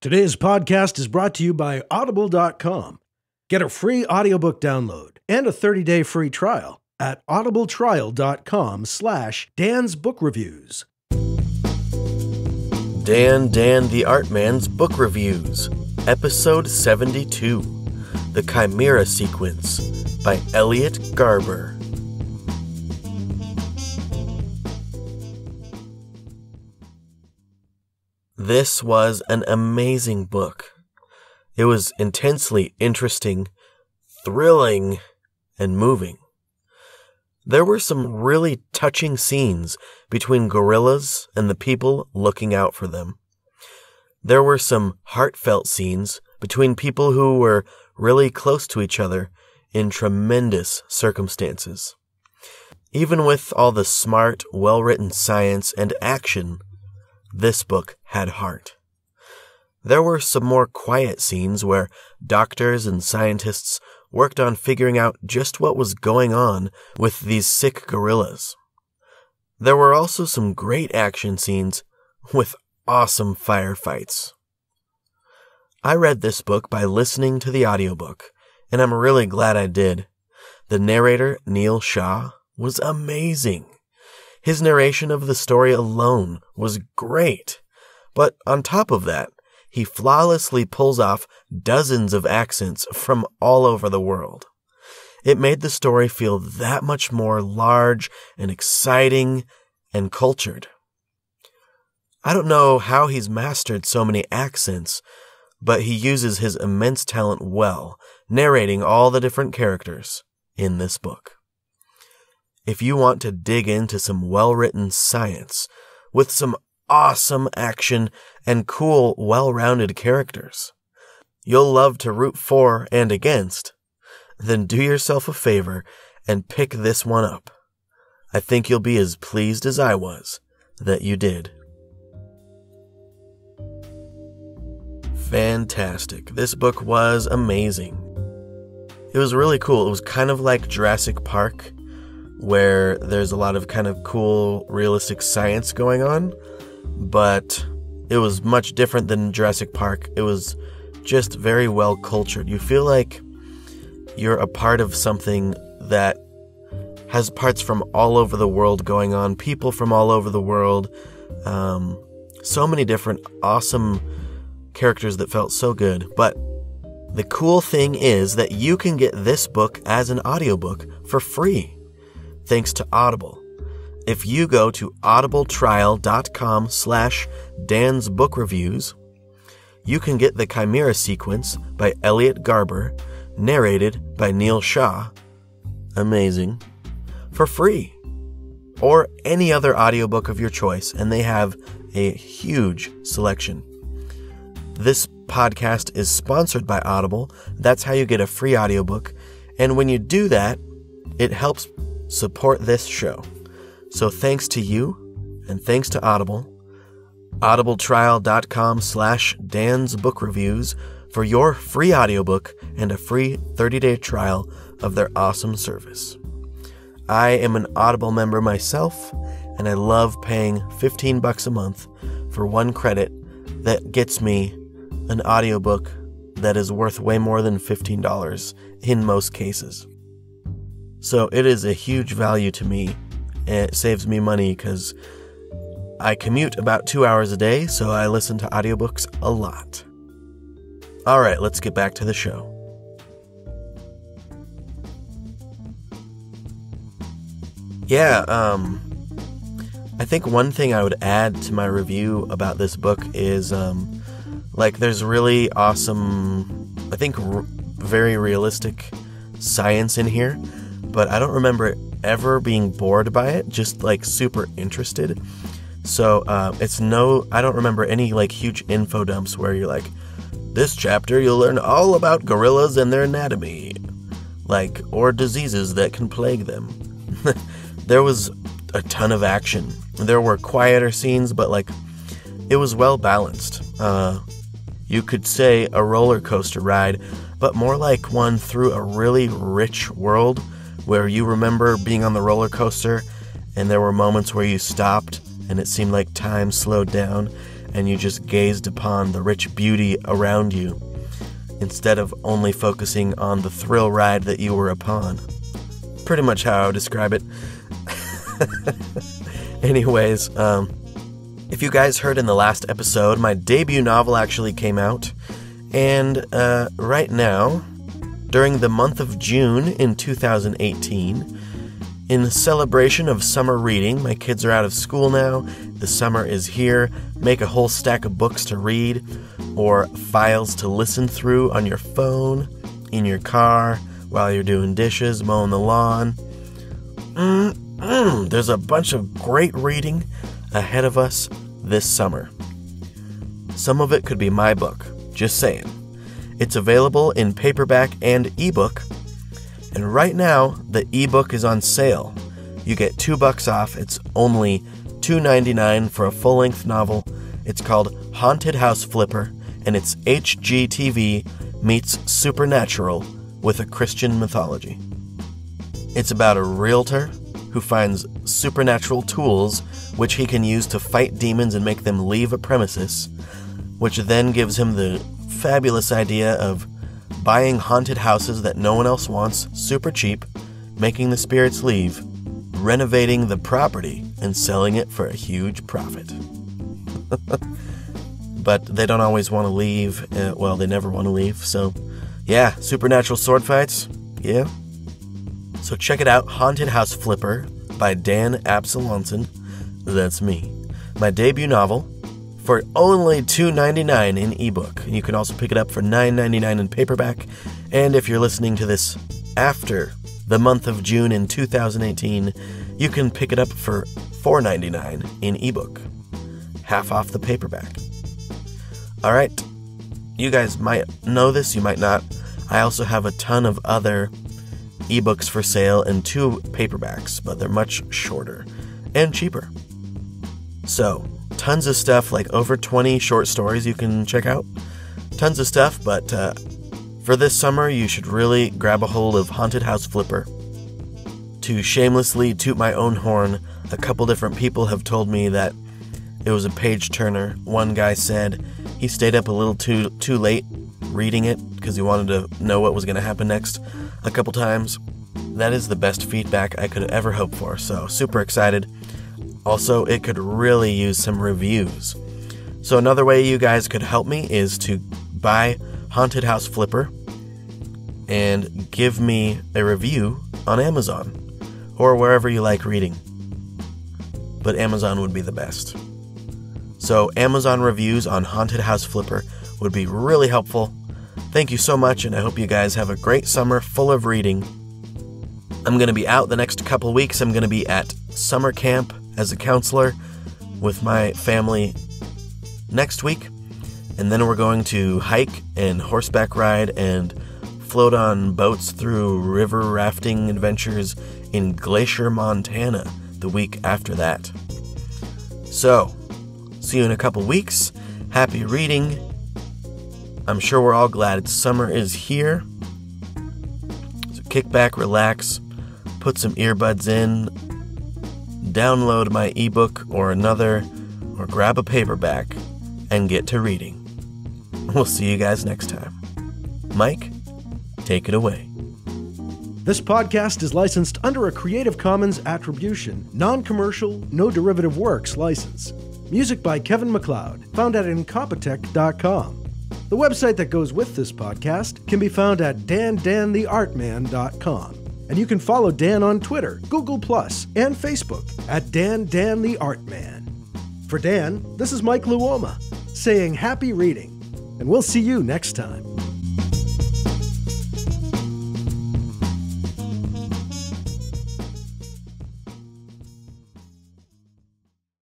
Today's podcast is brought to you by Audible.com. Get a free audiobook download and a 30-day free trial at audibletrial.com slash Dan's Book Reviews. Dan Dan the Art Man's Book Reviews, Episode 72 The Chimera Sequence by Elliott Garber. This was an amazing book. It was intensely interesting, thrilling, and moving. There were some really touching scenes between gorillas and the people looking out for them. There were some heartfelt scenes between people who were really close to each other in tremendous circumstances. Even with all the smart, well written science and action this book had heart. There were some more quiet scenes where doctors and scientists worked on figuring out just what was going on with these sick gorillas. There were also some great action scenes with awesome firefights. I read this book by listening to the audiobook, and I'm really glad I did. The narrator, Neil Shaw, was amazing. His narration of the story alone was great. But on top of that, he flawlessly pulls off dozens of accents from all over the world. It made the story feel that much more large and exciting and cultured. I don't know how he's mastered so many accents, but he uses his immense talent well, narrating all the different characters in this book if you want to dig into some well written science with some awesome action and cool, well rounded characters. You'll love to root for and against. Then do yourself a favor and pick this one up. I think you'll be as pleased as I was that you did. Fantastic. This book was amazing. It was really cool. It was kind of like Jurassic Park where there's a lot of kind of cool, realistic science going on, but it was much different than Jurassic Park. It was just very well cultured. You feel like you're a part of something that has parts from all over the world going on, people from all over the world, um, so many different awesome characters that felt so good. But the cool thing is that you can get this book as an audiobook for free thanks to Audible. If you go to audibletrial.com slash Dan's Book Reviews, you can get the Chimera Sequence by Elliott Garber, narrated by Neil Shaw, amazing, for free. Or any other audiobook of your choice, and they have a huge selection. This podcast is sponsored by Audible. That's how you get a free audiobook. And when you do that, it helps support this show. So thanks to you and thanks to Audible, audibletrial.com slash Dan's Book Reviews for your free audiobook and a free 30-day trial of their awesome service. I am an Audible member myself, and I love paying 15 bucks a month for one credit that gets me an audiobook that is worth way more than $15 in most cases. So it is a huge value to me. It saves me money because I commute about two hours a day, so I listen to audiobooks a lot. All right, let's get back to the show. Yeah, um, I think one thing I would add to my review about this book is, um, like, there's really awesome, I think, r- very realistic science in here but I don't remember ever being bored by it, just like super interested. So uh, it's no, I don't remember any like huge info dumps where you're like, this chapter you'll learn all about gorillas and their anatomy, like, or diseases that can plague them. there was a ton of action. There were quieter scenes, but like, it was well balanced. Uh, you could say a roller coaster ride, but more like one through a really rich world where you remember being on the roller coaster and there were moments where you stopped and it seemed like time slowed down and you just gazed upon the rich beauty around you instead of only focusing on the thrill ride that you were upon. Pretty much how I would describe it. Anyways, um, if you guys heard in the last episode, my debut novel actually came out. And uh, right now, during the month of June in 2018, in celebration of summer reading, my kids are out of school now, the summer is here, make a whole stack of books to read or files to listen through on your phone, in your car, while you're doing dishes, mowing the lawn. Mm-mm, there's a bunch of great reading ahead of us this summer. Some of it could be my book, just saying. It's available in paperback and ebook, and right now the ebook is on sale. You get two bucks off. It's only $2.99 for a full length novel. It's called Haunted House Flipper, and it's HGTV meets Supernatural with a Christian mythology. It's about a realtor who finds supernatural tools which he can use to fight demons and make them leave a premises, which then gives him the fabulous idea of buying haunted houses that no one else wants super cheap, making the spirits leave, renovating the property, and selling it for a huge profit. but they don't always want to leave. Uh, well, they never want to leave. So, yeah, supernatural sword fights. Yeah. So check it out Haunted House Flipper by Dan Absalonson. That's me. My debut novel for only $2.99 in ebook. You can also pick it up for $9.99 in paperback. And if you're listening to this after the month of June in 2018, you can pick it up for $4.99 in ebook. Half off the paperback. All right. You guys might know this, you might not. I also have a ton of other ebooks for sale and two paperbacks, but they're much shorter and cheaper. So, tons of stuff, like over 20 short stories you can check out. Tons of stuff, but uh, for this summer, you should really grab a hold of Haunted House Flipper. To shamelessly toot my own horn, a couple different people have told me that it was a page turner. One guy said he stayed up a little too too late reading it because he wanted to know what was going to happen next a couple times. That is the best feedback I could ever hope for. So, super excited. Also, it could really use some reviews. So, another way you guys could help me is to buy Haunted House Flipper and give me a review on Amazon or wherever you like reading. But Amazon would be the best. So, Amazon reviews on Haunted House Flipper would be really helpful. Thank you so much, and I hope you guys have a great summer full of reading. I'm going to be out the next couple weeks. I'm going to be at summer camp as a counselor with my family next week. And then we're going to hike and horseback ride and float on boats through river rafting adventures in Glacier, Montana the week after that. So, see you in a couple weeks. Happy reading. I'm sure we're all glad summer is here. So kick back, relax, put some earbuds in, download my ebook or another, or grab a paperback and get to reading. We'll see you guys next time. Mike, take it away. This podcast is licensed under a Creative Commons Attribution, Non Commercial, No Derivative Works license. Music by Kevin MacLeod, found at Incompetech.com. The website that goes with this podcast can be found at dandantheartman.com. And you can follow Dan on Twitter, Google, and Facebook at Dan Dan the Art Man. For Dan, this is Mike Luoma saying happy reading, and we'll see you next time.